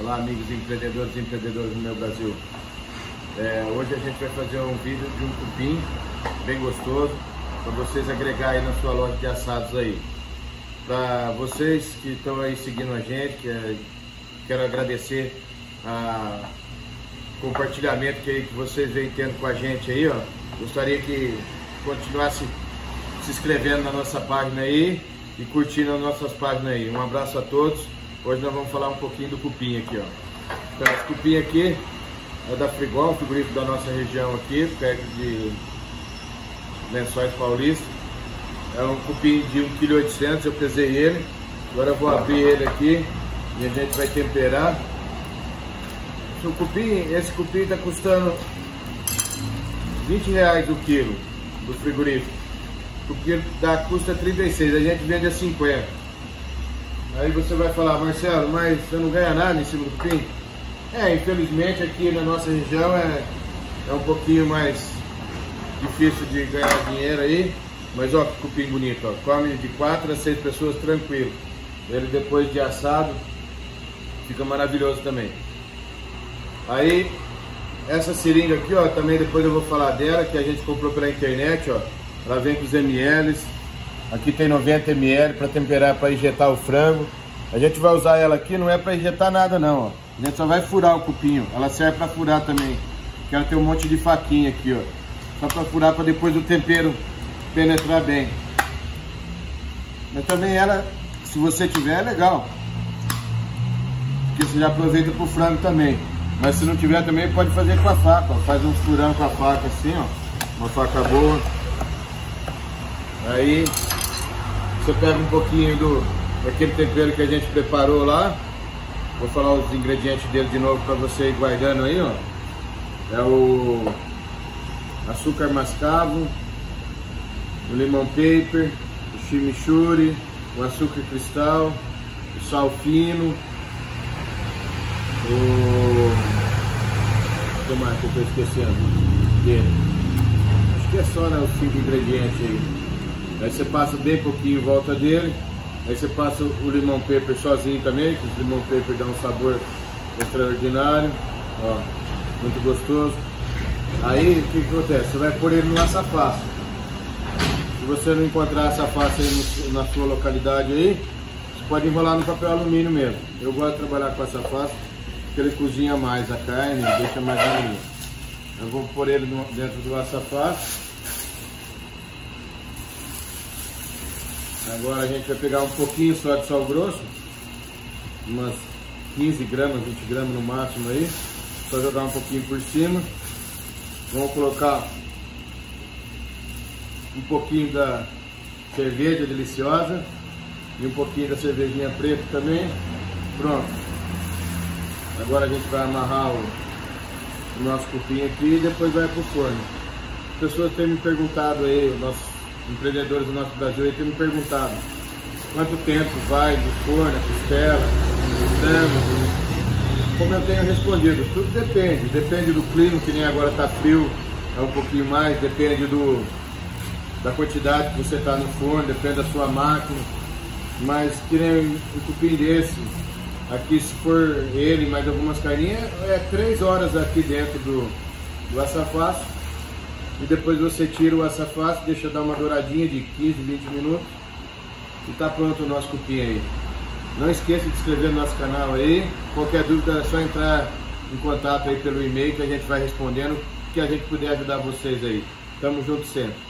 Olá amigos empreendedores e empreendedoras do meu Brasil. É, hoje a gente vai fazer um vídeo de um cupim bem gostoso para vocês agregar aí na sua loja de assados aí. Para vocês que estão aí seguindo a gente, é, quero agradecer a compartilhamento que, que vocês vêm tendo com a gente aí, ó. Gostaria que continuasse se inscrevendo na nossa página aí e curtindo as nossas páginas aí. Um abraço a todos. Hoje nós vamos falar um pouquinho do cupim aqui, ó. Então, esse cupim aqui é da Frigol, frigorífico da nossa região aqui, perto de Lençóis Paulista. É um cupim de 1,8 kg, eu pesei ele. Agora eu vou abrir ele aqui e a gente vai temperar. O cupim, esse cupim está custando 20 reais o quilo do frigorífico. O quilo da custa 36, a gente vende a 50. Aí você vai falar, Marcelo, mas você não ganha nada em cima do cupim? É, infelizmente aqui na nossa região é, é um pouquinho mais difícil de ganhar dinheiro aí. Mas ó, que cupim bonito, ó. Come de 4 a 6 pessoas tranquilo. Ele depois de assado fica maravilhoso também. Aí, essa seringa aqui, ó, também depois eu vou falar dela, que a gente comprou pela internet, ó. Ela vem com os ml, Aqui tem 90 ml para temperar, para injetar o frango. A gente vai usar ela aqui, não é para injetar nada não, ó. A gente só vai furar o cupinho. Ela serve para furar também. Que ela tem um monte de faquinha aqui, ó. Só para furar para depois o tempero penetrar bem. Mas também ela, se você tiver, é legal. Porque você já aproveita pro frango também. Mas se não tiver também, pode fazer com a faca, ó. Faz um furão com a faca assim, ó. Uma faca boa. Aí você pega um pouquinho do, daquele tempero que a gente preparou lá. Vou falar os ingredientes dele de novo para você ir guardando aí, ó. É o açúcar mascavo, o limão paper, o chimichurri, o açúcar cristal, o sal fino, o... Que que eu estou esquecendo dele? Acho que é só né, os cinco ingredientes aí. Aí você passa bem pouquinho em volta dele. Aí você passa o limão pepper sozinho também, que o limão pepper dá um sabor extraordinário. Ó, muito gostoso. Aí o que, que acontece? Você vai pôr ele no açafácio. Se você não encontrar açafácio aí no, na sua localidade aí, você pode enrolar no papel alumínio mesmo. Eu gosto de trabalhar com açafácio, porque ele cozinha mais a carne, deixa mais bonito. Eu vou pôr ele no, dentro do açafácio. Agora a gente vai pegar um pouquinho só de sal grosso, umas 15 gramas, 20 gramas no máximo aí, só jogar um pouquinho por cima. Vamos colocar um pouquinho da cerveja deliciosa e um pouquinho da cervejinha preta também. Pronto. Agora a gente vai amarrar o, o nosso cupim aqui e depois vai para o forno. As pessoas têm me perguntado aí, nosso empreendedores do nosso Brasil aí têm me perguntado quanto tempo vai do forno, a costela, o frango. Como eu tenho respondido, tudo depende. Depende do clima, que nem agora está frio, é um pouquinho mais, depende do, da quantidade que você está no forno, depende da sua máquina. Mas que nem um cupim desse, aqui se for ele mais algumas carninhas, é três horas aqui dentro do, do açafácio e depois você tira o açafate, deixa dar uma douradinha de 15, 20 minutos e está pronto o nosso cupim aí. Não esqueça de se inscrever no nosso canal aí. Qualquer dúvida é só entrar em contato aí pelo e-mail que a gente vai respondendo, que a gente puder ajudar vocês aí. Tamo junto sempre.